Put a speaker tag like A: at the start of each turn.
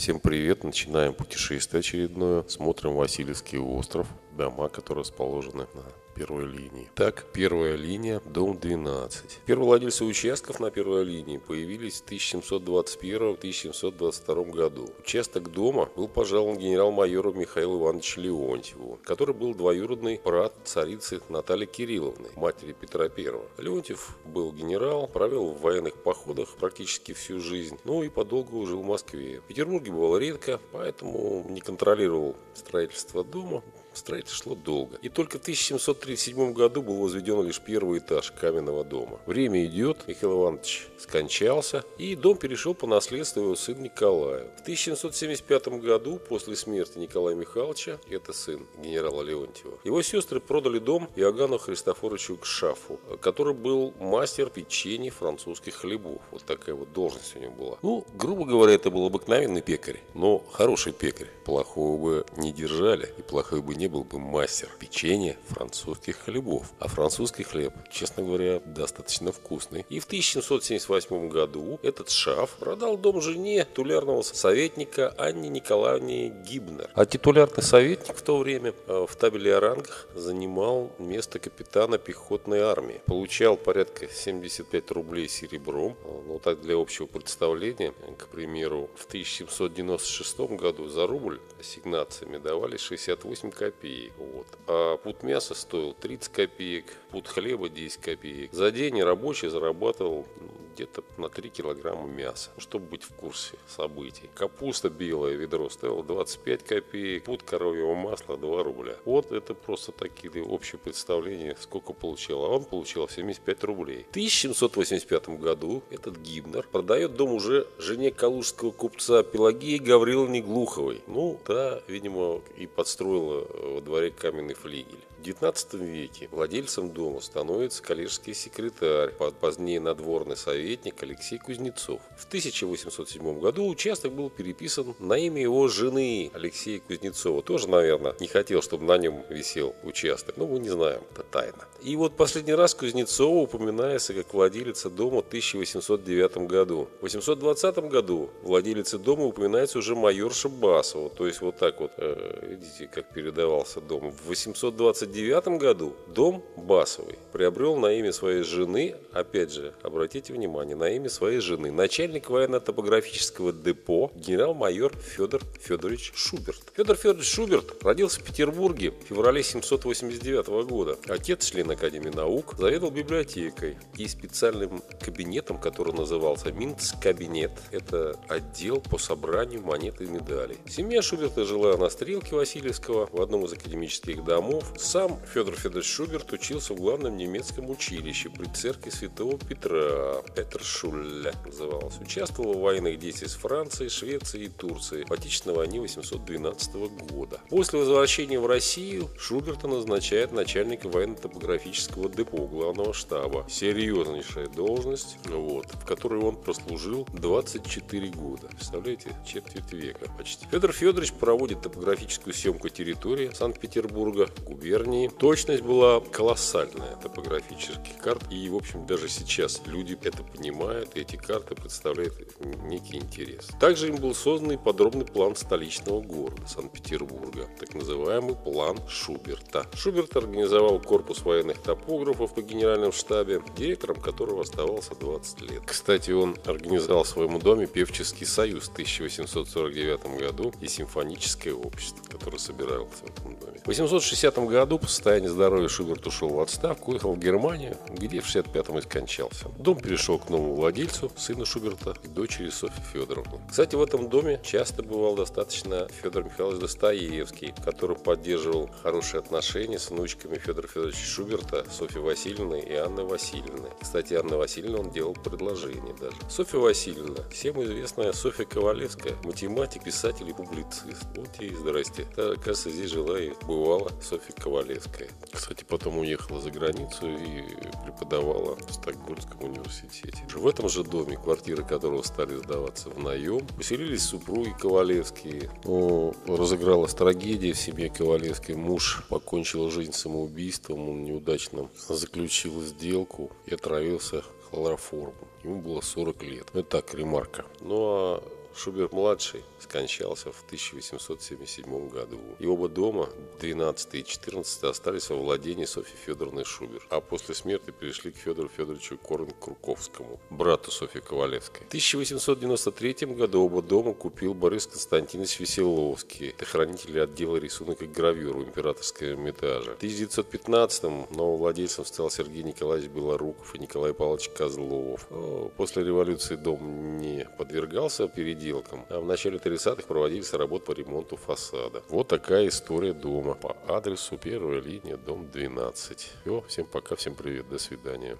A: Всем привет, начинаем путешествие очередное. Смотрим Васильевский остров, дома, которые расположены на первой линии. Так, первая линия, дом 12. Первые владельцы участков на первой линии появились в 1721-1722 году. Участок дома был пожалован генерал-майору Михаилу Ивановичу Леонтьеву, который был двоюродный брат царицы Натальи Кирилловны, матери Петра I. Леонтьев был генерал, провел в военных походах практически всю жизнь, ну и подолгу жил в Москве. В Петербурге бывал редко, поэтому не контролировал строительство дома, Строительство шло долго. И только в 1737 году был возведен лишь первый этаж каменного дома. Время идет, Михаил Иванович скончался, и дом перешел по наследству его сын Николаю. В 1775 году, после смерти Николая Михайловича, это сын генерала Леонтьева, его сестры продали дом Иоганну Христофоровичу Кшафу, который был мастер печенья французских хлебов. Вот такая вот должность у него была. Ну, грубо говоря, это был обыкновенный пекарь, но хороший пекарь. Плохого бы не держали, и плохой бы не был бы мастер печенья французских хлебов. А французский хлеб, честно говоря, достаточно вкусный. И в 1778 году этот шаф продал дом жене титулярного советника Анне Николаевне Гибнер. А титулярный советник в то время э, в табеле о рангах занимал место капитана пехотной армии. Получал порядка 75 рублей серебром. Э, ну так для общего представления, к примеру, в 1796 году за рубль ассигнациями давали 68 копеек копеек. Вот. А пуд мяса стоил 30 копеек, пуд хлеба 10 копеек. За день рабочий зарабатывал ну, где-то на 3 килограмма мяса, чтобы быть в курсе событий. Капуста белая ведро стоила 25 копеек, пуд коровьего масла 2 рубля. Вот это просто такие общие представления, сколько получил. А он получил 75 рублей. В 1785 году этот Гибнер продает дом уже жене калужского купца Пелагеи Гавриловне Глуховой. Ну, да, видимо, и подстроила во дворе каменный флигель. В XIX веке владельцем дома становится коллежский секретарь, позднее надворный советник Алексей Кузнецов. В 1807 году участок был переписан на имя его жены Алексея Кузнецова. Тоже, наверное, не хотел, чтобы на нем висел участок. Но мы не знаем, это тайна. И вот последний раз Кузнецова упоминается как владелица дома в 1809 году. В 820 году владелица дома упоминается уже майорша Басова. То есть вот так вот, э, видите, как передавался дом. В 820 1929 году дом Басовый приобрел на имя своей жены, опять же, обратите внимание, на имя своей жены, начальник военно-топографического депо генерал-майор Федор Федорович Шуберт. Федор Федорович Шуберт родился в Петербурге в феврале 789 года. Отец, член Академии наук, заведовал библиотекой и специальным кабинетом, который назывался Минц-кабинет. Это отдел по собранию монет и медалей. Семья Шуберта жила на Стрелке Васильевского в одном из академических домов. Сам сам Федор Федорович Шуберт учился в главном немецком училище при церкви Святого Петра, Петершулля называлось. Участвовал в военных действиях с Францией, Швецией и Турцией в Отечественной войне 812 года. После возвращения в Россию Шуберта назначает начальника военно-топографического депо главного штаба. Серьезнейшая должность, вот, в которой он прослужил 24 года. Представляете, четверть века почти. Федор Федорович проводит топографическую съемку территории Санкт-Петербурга, губернии Германии точность была колоссальная топографических карт. И, в общем, даже сейчас люди это понимают, и эти карты представляют некий интерес. Также им был создан подробный план столичного города Санкт-Петербурга, так называемый план Шуберта. Шуберт организовал корпус военных топографов по генеральном штабе, директором которого оставался 20 лет. Кстати, он организовал в своем доме певческий союз в 1849 году и симфоническое общество, которое собирался в этом доме. В 860 году по состоянию здоровья Шуберт ушел в отставку, уехал в Германию, где в 65-м и скончался. Дом перешел к новому владельцу, сыну Шуберта и дочери Софьи Федоровны. Кстати, в этом доме часто бывал достаточно Федор Михайлович Достоевский, который поддерживал хорошие отношения с внучками Федора Федоровича Шуберта, Софьей Васильевной и Анной Васильевной. Кстати, Анна Васильевна он делал предложение даже. Софья Васильевна, всем известная Софья Ковалевская, математик, писатель и публицист. Вот и здрасте. Кажется, здесь жила и бывала Софья Ковалевская. Ковалевская. Кстати, потом уехала за границу и преподавала в Стокгольмском университете. В этом же доме, квартиры которого стали сдаваться в наем, поселились супруги Ковалевские. Но разыгралась трагедия в семье Ковалевской. Муж покончил жизнь самоубийством, он неудачно заключил сделку и отравился хлороформом. Ему было 40 лет. Это так, ремарка. Ну а Шубер-младший скончался в 1877 году. И оба дома, 12 и 14, остались во владении Софьи Федоровны Шубер, а после смерти перешли к Федору Федоровичу Корн-Круковскому, брату Софьи Ковалевской. В 1893 году оба дома купил Борис Константинович Веселовский, это хранители отдела рисунок и гравюр в императорском Эрмитаже. В 1915-м новым владельцем стал Сергей Николаевич Белоруков и Николай Павлович Козлов. После революции дом не подвергался переделкам, а в начале 30-х проводились работы по ремонту фасада. Вот такая история дома по адресу первая линия, дом 12. Все, всем пока, всем привет, до свидания.